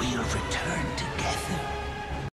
We'll return together.